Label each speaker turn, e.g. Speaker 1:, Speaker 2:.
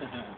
Speaker 1: Uh-huh.